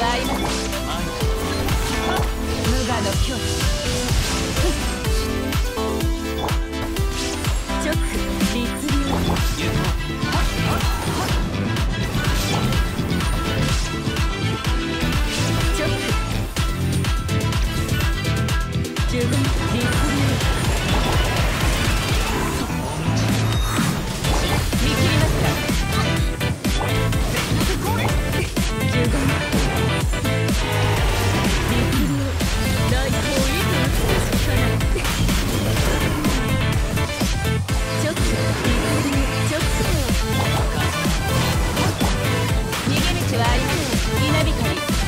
はありはありません稲光